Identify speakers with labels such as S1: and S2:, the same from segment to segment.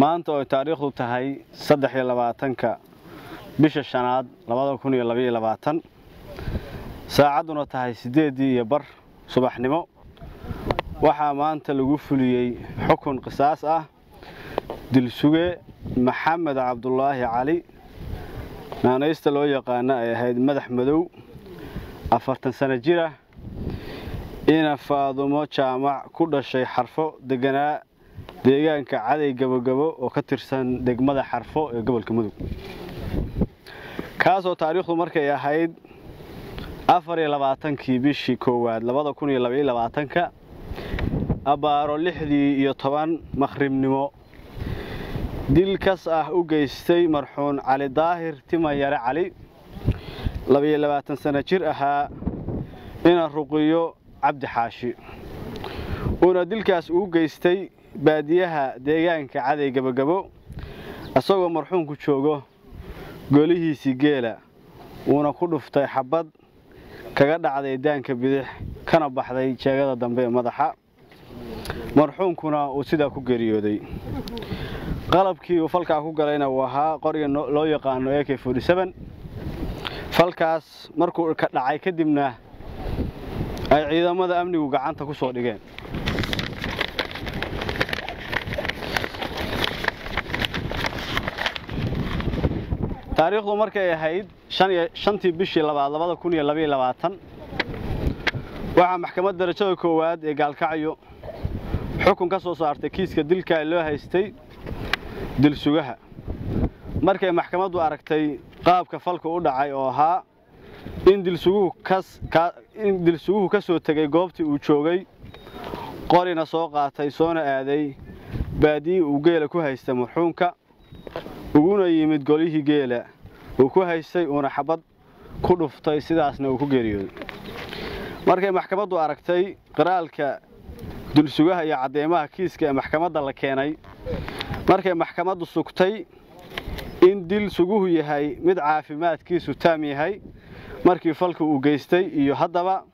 S1: maanta oo ay taariikhdu tahay saddex iyo labaatanka bisha shanaad labada kun iyo labaiyo labaatan. Saacadduna tahay siddeeddii iyo bar subaxnimo. Waxaa maanta lagu fuliyey xukun qisaas ah. Dilsuge maxamed cabdulaahi cali. Naanaysta loo yaqaano ay ahayd madax madow. Afartan sano jir ah ina faadumo jaamac ku dhashay xarfo deganaa deegaanka caday gabogabo oo ka tirsan degmada xarfo ee gobolka mudug. Kaasoo taariikhdu markay ahayd afar iyo labaatankii bishii koowaad labada kun iyo labaiyo labaatanka abbaaro lixdii iyo toban makhribnimo dilkas ah u geystay marxuun cali daahir timayare cali. Labaiyo labaatan sano jir ahaa ina ruqiyo cabdi xaashi. Uuna dilkaas uu geystay baadiyaha deegaanka caday gabogabo isagoo marxuunku joogo golihiisii geela uuna ku dhuftay xabad kaga dhacday daanka bidix kana baxday jeegada dambe ee madaxa. Marxuunkuna uu sidaa ku geeriyooday qalabkii uu falkaa ku galayna uu ahaa qoriga loo yaqaano ak falkaas markuu ka dhacay kadibna ay ciidamada amnigu gacanta ku soo dhigeen taariikhdu markay ahayd shantii bishii labaad labada kun iyo labaiyo labaatan waxaa maxkamadda darajada koowaad ee gaalkacyo xukun ka soo saartay kiiska dilka loo haystay dilsugaha markay maxkamaddu aragtay qaabka falka u dhacay oo ahaa in dilsuguhu ka soo tegay goobtii uu joogay qorina soo qaatay soona aaday baadiyii uu geela ku haystay marxuunka uguna yimid golihii geela. Uu ku haystay uuna xabad ku dhuftay sidaasna uu ku geeriyooday. Markay maxkamaddu aragtay qiraalka dulsugaha iyo caddeemaha kiiska ee maxkamadda la keenay markay maxkamaddu sugtay in dil suguhu yahay mid caafimaadkiisu taam yahay markii falka uu geystay iyo haddaba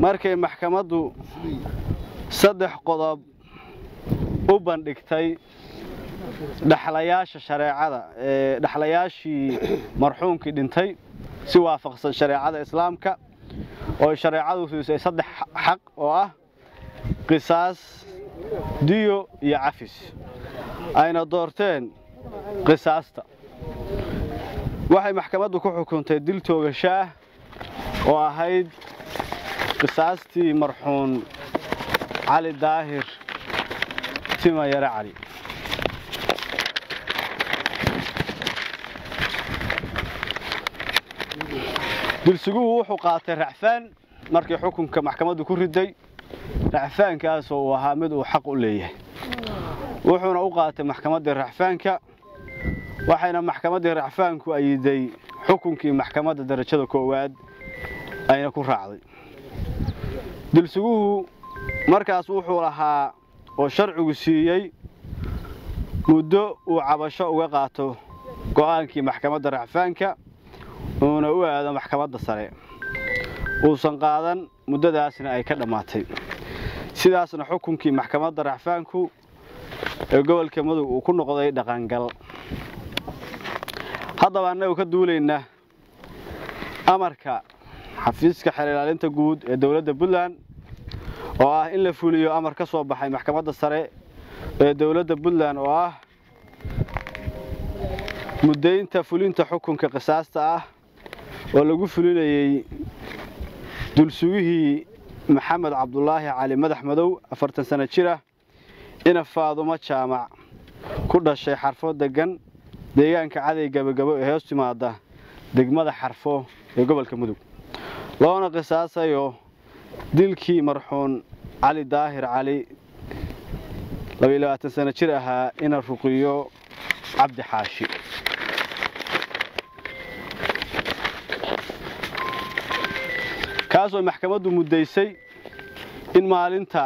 S1: markay maxkamaddu saddex qodob u bandhigtay dhexlayaasha shareecada ee dhexlayaashii marxuunkii dhintay si waafaqsan shareecada islaamka oo shareecadu siisay saddex xaq oo ah qisaas diyo iyo cafis. Ayna doorteen qisaasta. Waxay maxkamaddu ku xukuntay dil toogasho ah oo ahayd qisaastii marxuun cali daahir timayare cali dilsuguhu wuxuu qaatay racfaan markii xukunka maxkamaddu ku riday. Racfaankaasoo uu ahaa mid uu xaq u leeyahay. Wuxuuna u qaatay maxkamaddii racfaanka waxayna maxkamaddii racfaanku ayiday xukunkii maxkamadda darajada koowaad ayna ku raacday. Dilsuguhu markaas wuxuu lahaa oo sharcigu siiyey muddo uu cabasho uga qaato go'aankii maxkamadda racfaanka uuna u aado maxkamadda sare. Uusan qaadan muddadaasna ay ka dhammaatay sidaasna xukunkii maxkamadda racfaanku ee gobolka mudug uu ku noqday dhaqangal. Haddaba annagu ka duulayna amarka xafiiska xeer ilaalinta guud ee dowladda puntland oo ah in la fuliyo amar ka soo baxay maxkamadda sare ee dowladda puntland oo ah muddaynta fulinta xukunka qisaasta ah oo lagu fulinayey dulsugihii maxamed cabdulaahi cali madax madow afartan sano jir ah ina faadumo jaamac ku dhashay xarfo deggan deegaanka caday gabagabo ee hoos timaada degmada xarfo ee gobolka mudug. Loona qisaasayo dilkii marxuun cali daahir cali sano jir ahaa ina ruqiyo cabdi xaashi kaasoo maxkamaddu muddaysay in maalinta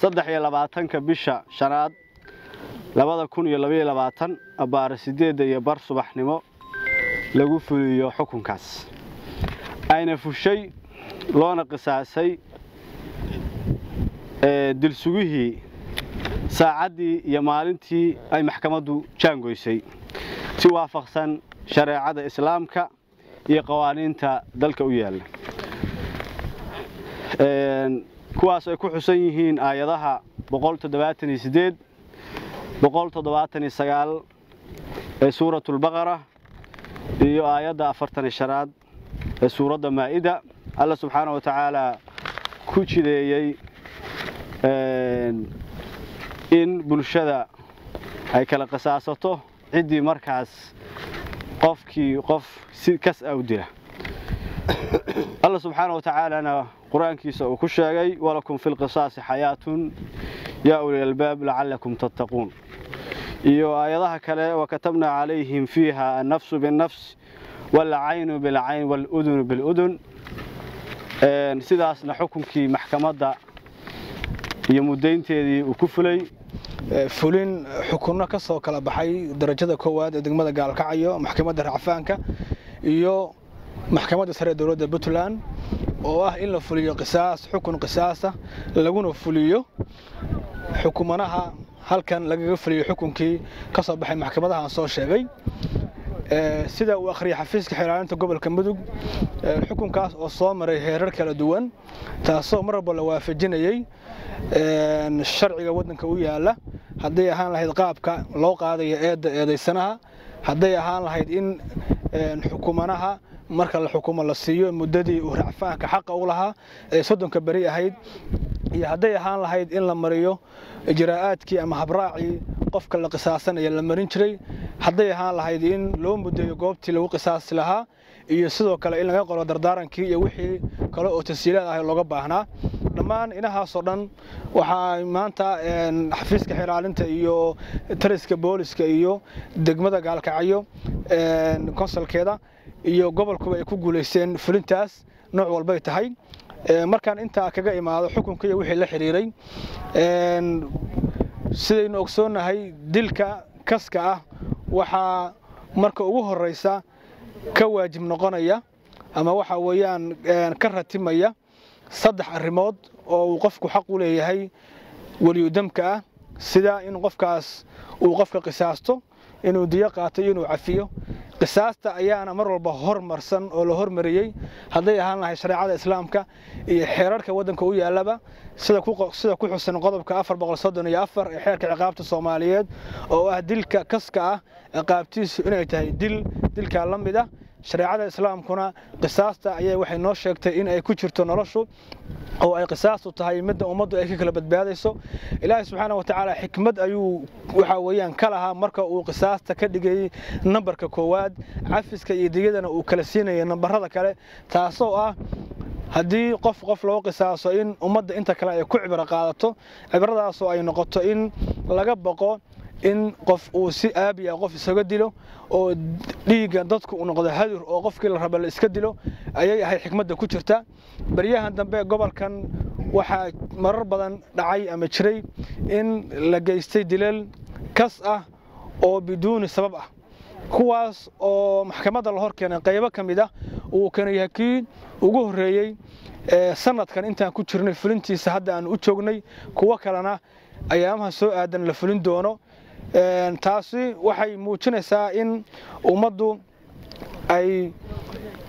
S1: saddex iyo labaatanka bisha shanaad labada kun iyo labaiyo labaatan abbaare siddeedda iyo bar subaxnimo lagu fuliyo xukunkaas. Ayna fushay loona qisaasay dilsugihii saacaddii iyo maalintii ay maxkamaddu jaangoysay. Si waafaqsan shareecada islaamka iyo qawaaniinta dalka u yaalla kuwaas ay ku xusan yihiin aayadaha ee suuratulbaqara iyo aayadda afartan shanaad ee suuradda maa'ida. Alla subxaana wa tacaala ku jideeyey in bulshada ay kala qisaasato ciddii markaas qofkii qof si kas ah u dila alla subxaana wa tacaalana qur'aankiisa uu ku sheegay walakum fi lqisaasi xayaatun yaa uli albaab lacallakum tattaquun. Iyo aayadaha kale wakatabnaa calayhim fiiha annafsu binnafs waalcaynu bilcayn waaludunu biludun sidaasna xukunkii maxkamadda iyo muddaynteedii uu ku fulay.
S2: Fulin xukunno ka soo kala baxay darajada koowaad ee degmada gaalkacyo maxkamadda racfaanka iyo maxkamadda sare ee dowladda puntland oo ah in la fuliyo qisaas xukun qisaasa laguna fuliyo xukumanaha halkan lagaga fuliyo xukunkii ka soo baxay maxkamadaha aan soo sheegay. Sida uu akhriyay xafiiska xilaalinta gobolka mudug xukunkaas oo soo maray heerar kala duwan taasoo mar walba la waafajinayey sharciga waddanka u yaalla. Hadday ahaan lahayd qaabka loo qaadayo eedda eedaysanaha hadday ahaan lahayd in xukumanaha marka la xukumo la siiyo muddadii uu racfaanka xaqa u lahaa ee soddonka beri ahayd iyo hadday ahaan lahayd in la mariyo ijraa'aadkii ama habraacii qofka la qisaasanaya la marin jiray. Hadday ahaan lahayd in loo muddeeyo goobtii lagu qisaasi lahaa iyo sidoo kale in laga qoro dardaarankii iyo wixii kale oo tasiilaad ah looga baahnaa. Dhammaan inahaasoo dhan waxaa maanta xafiiska xilaalinta iyo taliska booliska iyo degmada gaalkacyo konsolkeeda iyo gobolkuba ay ku guulaysteen fulintaas nooc walbay tahay. Markaan intaa kaga imaado xukunka iyo wixii la xiriiray sidaynu ogsoonnahay dilka kaska ah waxaa marka ugu horraysa ka waajib noqonaya ama waxa weeyaan ka ratimaya saddex arrimood oo uu qofku xaq u leeyahay weliyudamka ah. Sida in qofkaas uu qofka qisaasto inuu diyo qaato inuu cafiyo. Qisaasta ayaana mar walba hormarsan oo la hormariyey. Hadday ahaan lahay shareecada islaamka iyo xeerarka waddanka u yaallaba sida ku xusan qodobka iyo ee xeerka ciqaabta soomaaliyeed oo ah dilka kaska ah ciqaabtiisu inay tahay dil dilkaa la mid ah shareecada islaamkuna qisaasta ayay waxay noo sheegtay in ay ku jirto noloshu oo ay qisaastu tahay midda ummaddu ay ka kala badbaadayso. Ilaahay subxaana wa tacaala xikmad ayuu waxa weeyaan ka lahaa marka uu qisaasta ka dhigayey nambarka koowaad. Cafiska iyo diyadana uu kala siinayay nambarada kale taasoo ah haddii qof qof loo qisaaso in ummadda inta kale ay ku cibro qaadato cibradaasoo ay noqoto in laga baqo in qof uu si aabiya qof isaga dilo oo dhiigga dadku uu noqdo hadur oo qofkii la raba la iska dilo ayay ahayd xikmadda ku jirta. Baryahan dambe gobolkan waxaa marar badan dhacay ama jiray in la geystay dilal kas ah oo biduuni sabab ah. Kuwaas oo maxkamadda la hor keenay qaybo ka mid ah uu kana yahay kii ugu horreeyey sanadkan intaan ku jirnay fulintiisa hadda aan u joognay kuwo kalena ayaamaha soo aadan la fulin doono taasi waxay muujinaysaa in ummaddu ay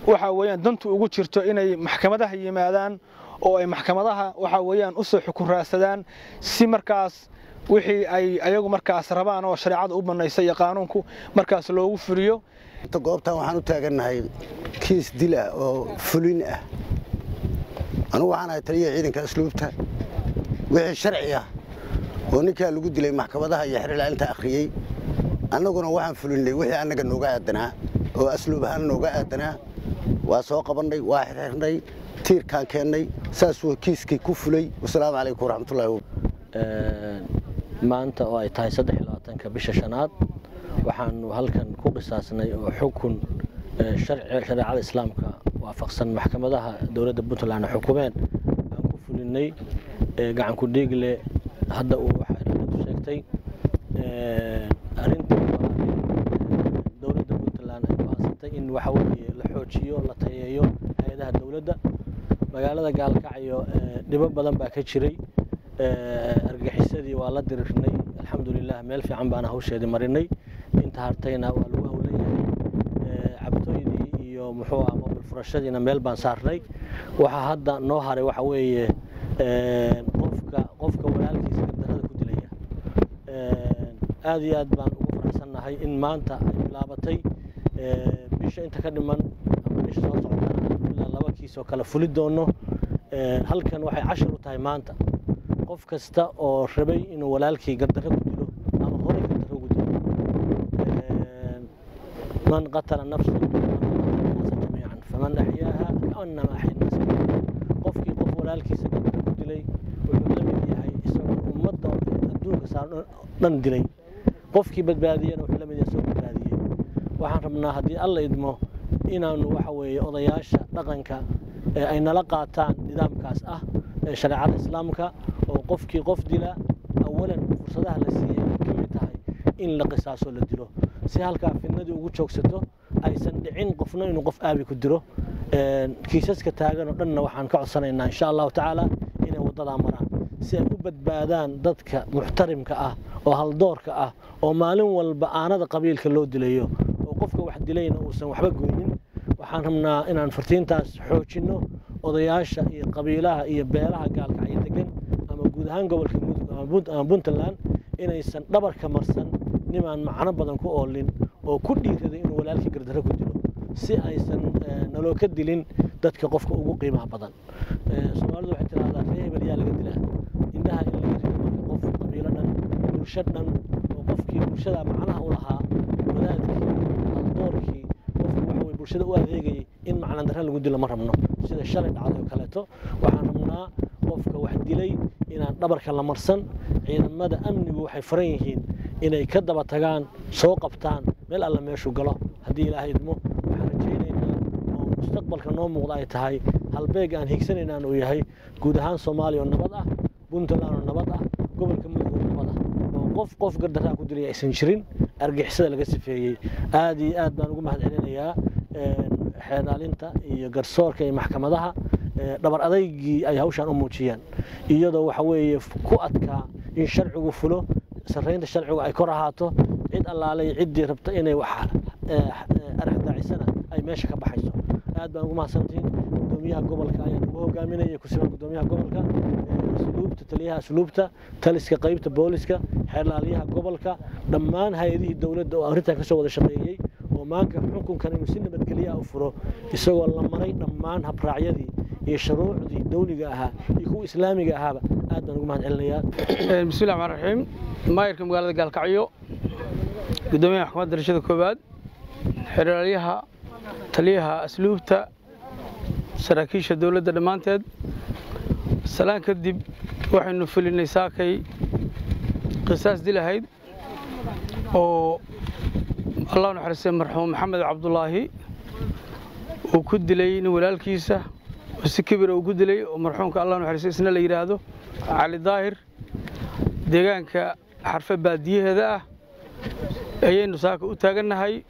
S2: waxa weeyaan dantu ugu jirto inay maxkamadaha yimaadaan oo ay maxkamadaha waxa weeyaan u soo xukun raadsadaan si markaas wixii ay ayagu markaas rabaan oo shareecada u bannaysa iyo qaanuunku markaas loogu fuliyo
S3: goobtan waxaan u taagannahay kiis dil ah oo fulin ah. Anugu waxaan ahay taliyaha ciidanka asluubta wixii sharci ah oo ninkaa lagu dilay maxkamadaha iyo xerilaalinta akhriyey annaguna waxaan fulinnay wixii annaga nooga aadanaa oo asluub ahaan nooga aadanaa. Waa soo qabannay waa xirxirnay tiirkaan keennay saasuu kiiskii ku fulay. Wasalaamu calaykum waraxmatullahi
S4: maanta oo ay tahay saddexlabaatanka bisha shanaad waxaanu halkan ku qisaasnay oo xukun shareecada islaamka waafaqsan maxkamadaha dowladda puntland xukumeen. Aan ku fulinay gacanku dhiigle hadda uu waxaatu sheegtay arrinta dowladda puntland ay go'aansatay in waxa weeye la xoojiyo la tayeeyo hay'adaha dowladda. Magaalada gaalkacyo dhibo badan baa ka jiray. Argagixisadii waa la dirirnay alxamdulilah meel fiican baana hawsheedii marinay inta hartayna waa lagu howlanyahay cabtooydii iyo muxuu ah mobil furashadiina meel baan saarnay. Waxaa hadda noo haray waxa weeye qofka qofka walaalkiisa gardarrada ku dilaya aad iyo aad baan ugu faraxsannahay in maanta ay bilaabatay bisha inta ka dhiman ama bisha soo socotana ilaa laba kiis kale fuli doono. Halkan waxay cashir u tahay maanta. Qof kasta oo rabay inuu walaalkii gardarro ku dilo ama horay gardarro ugu dilo man qatala nafsan jamiican faman axyaaha kaannama axya naas qofkii qof walaalkiisa gardarro ku dilay wuxuu la mid yahay isagoo ummadda adduunka saaran dhan dilay qofkii badbaadiyana wuxuu la mid yahay isagoo badbaadiyey waxaan rabnaa haddii alla idmo inaanu waxa weeye odayaasha dhaqanka ay nala qaataan nidaamkaas ah ee shareecada islaamka oo qofkii qof dila awalan fursadaha la siiyey ay ka mid tahay in la qisaaso la dilo. Si halkaa fidnadii ugu joogsato aysan dhicin qofna inuu qof aabi ku dilo. Kiisaska taagan oo dhanna waxaan ka codsanaynaa insha allahu tacaala inay waddadaa maraan si ay u badbaadaan dadka muxtarimka ah oo haldoorka ah oo maalin walba aanada qabiilka loo dilayo oo qofka wax dilayna uusan waxba goynin. Waxaan rabnaa inaan fartiintaas xoojinno odayaasha iyo qabiilaha iyo beelaha gaalkacyo degan ama guud ahaan gobolka puntland inaysan dhabarka marsan nimaan macno badan ku oolin oo ku dhiiraday inuu walaalkii gardarro ku dilo si aysan naloo ka dilin dadka qofka ugu qiimaha badan soomaalidu waxay tidhahdaa ree hebel yaa laga dilaa indhaha in laga rido marka qof qabiilo dhan bulsho dhan oo qofkii bulshada macnaha u lahaa wadaadkii haldoorkii qofkii waxa weye bulshada u adeegayay in macnan darre lagu dilo ma rabno. Sida shalay dhacday oo kaleeto waxaan rabnaa qofka wax dilay inaan dhabarka la marsan ciidamada amnigu waxay furan yihiin inay ka daba tagaan soo qabtaan meel alla meeshuu galo. Haddii ilaahay idmo waxaan rajaynaynaa oo mustaqbalka noo muuqda ay tahay. Halbeeg aan higsanaynaan uu yahay. Guud ahaan soomaaliya oo nabad ah puntland oo nabad ah gobolka mudug oo nabad ah oo qof qof gardarraa ku dilay aysan jirin. Argixisada laga sifeeyey. Aad iyo aad baan ugu mahad xeedaalinta iyo garsoorka iyo maxkamadaha dhabar adaygii ay hawshaan u muujiyeen iyadoo waxa weeye ku adkaa in sharcigu fulo sarraynta sharcigu ay kor ahaato cid allaalay ciddii rabta inay wax arxdaacisana ay meesha ka baxayso. Aad baan ugu mahadsantihiin. Gudoomiyaha gobolka ayaan ugu hogaaminaya kusiban gudoomiyaha gobolka asluubta taliyaha asluubta taliska qaybta booliska xeelaalyaha gobolka dhammaan hay'adihii dowladda oo arrintan ka wada shaqeeyey oo maanka xukunkan inuu si nabadgelyaha u furo isagoo la maray dhammaan habraacyadii iyo shuruucdii dawliga ahaa iyo kuwa islaamiga ahaaba. Aad baan ugu mahad celinayaa.
S5: Bismillahi raxmaan raxiim maayirka magaalada gaalkacyo gudoomiyaha maxkamadda darashada koowaad xeraalyaha taliyaha asluubta saraakiisha dowladda dhammaanteed. Salaan kadib waxaynu fulinay saakay qisaas dilahayd oo allah naxariistay marxuum maxamed cabdulaahi uu ku dilay nin walaalkiisa oo si kibira uu ku dilay oo marxuumka allah naxariistay isna la yidhaahdo cali daahir. Deegaanka xarfe baadiyaheeda ah ayaynu saaka u taagannahay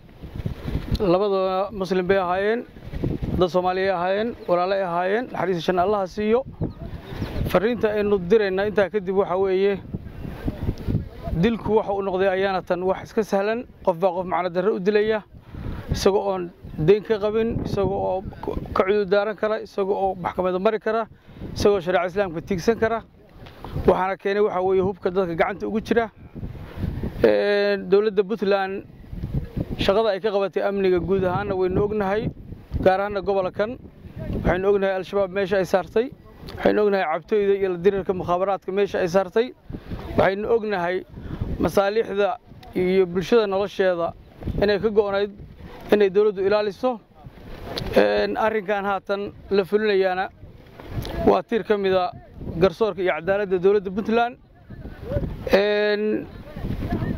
S5: labadooda muslim bay ahaayeen dad soomaaliya ay ahaayeen walaalo ay ahaayeen naxariista shan allaha siiyo. Fariinta aynu diraynaa intaa kadib waxaa weeye dilku waxa uu noqday ayaanatan wax iska sahlan qof baa qof macno darre u dilaya isagoo oon deyn ka qabin isagoo oo ka cudurdaaran kara isagoo oo maxkamada mari kara isagoo shareeca islaamka tiigsan kara. Waxaana keenay waxaa weeye hubka dadka gacanta ugu jira. Dowladda puntland shaqada ay ka qabatay amniga guud ahaanna waynu ognahay gaar ahaanna gobolkan. Waxaynu ognahay al-shabaab meesha ay saartay. Waxaynu ognahay cabtooyda iyo ladirirka mukhaabaraadka meesha ay saartay. Waxaynu ognahay masaalixda iyo bulshada nolosheeda inay ka go'nayd inay dowladdu ilaaliso. Arrinkan haatan la fulinayaana waa tiir ka mida garsoorka iyo cadaaladda dowladda puntland.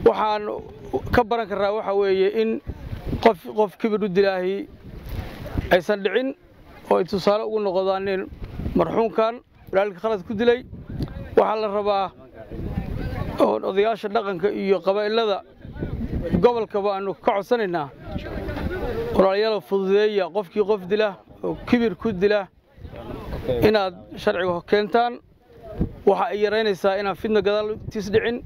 S5: Waxaan ka baran karraa waxaa weeye in qof qof kibir u dilaahi aysan dhicin oo ay tusaale ugu noqdaanin marxuumkan walaalkii khalad ku dilay. Waxaa la rabaa odayaasha dhaqanka iyo qabaa'ilada gobolka baanu ka codsanaynaa walaalyada fududeeya qofkii qof dila oo kibir ku dila inaad sharciga keentaan. Waxa ay yaraynaysaa inaan fidna gadaal tiis dhicin.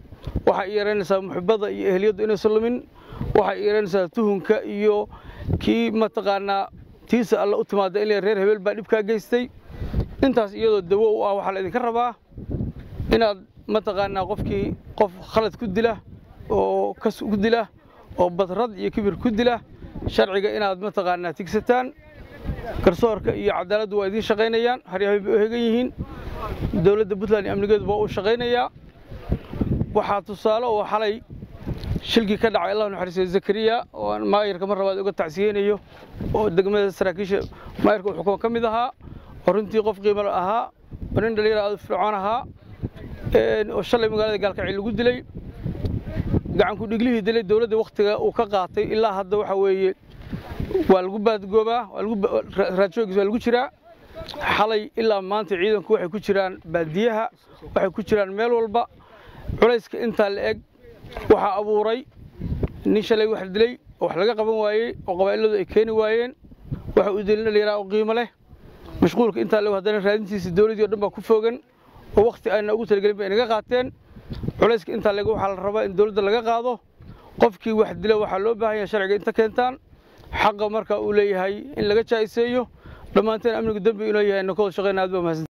S5: Waxay yareynaysaa muxibada iyo ehliyaddu inaysan lumin. Waxay yareynaysaa tuhunka iyo kii mataqaanaa tiisa alle u timaada ilaa reer hebel baa dhibkaa geystay. Intaas iyadoo dawo u ah waxaa la idinka rabaa inaad mataqaanaa qofkii qof khalad ku dila oo kas ku dila oo badrad iyo kibir ku dila. Sharciga inaad mataqaanaa tigsataan garsoorka iyo cadaaladdu waa idiin shaqaynayaan. Haryahay bay u hegan yihiin. Dowladda puntland iyo amnigeedu waa u shaqaynayaa. Waxaa tusaale oo xalay shilkii ka dhacay allah naxariistiyo zakariya oo aan maayarka mar labaad uga tacsiyeynayo oo degmada saraakiisha maayarka uu xukumo ka mid ahaa oo runtii qof qiimo ahaa oo nin dhalinyaro aad fircoon ahaa oo shalay magaalada gaalkacii lagu dilay gacanku dhiglihii dilay dowladda wakhtiga uu ka qaatay ilaa hadda waxa weeye waa lagu baadgoobaa raadshoogiis waa lagu jiraa xalay ilaa maanta ciidanku waxay ku jiraan baadiyaha waxay ku jiraan meel walba culayska intaa la eg waxaa abuuray nin shalay wax dilay oo wax laga qaban waayey oo qabaa'iladu ay keeni waayeen. Waxa uu dilin dhaliyaraa oo qiimo leh. Mashquulka intaa leg haddana raadintiisa dowladdii o dhan baa ku fogan oo wakhti ayna ugu talagelin bay inaga qaateen. Culayska intaa leg waxaa la rabaa in dowladda laga qaado. Qofkii wax dila waxaa loo baahan yahay sharciga inta keentaan. Xaqa marka uu leeyahay in laga jaa'iseeyo dhammaanteen amnigu dembi inoo yahay nakooda shaqeyna aad baa mahadsan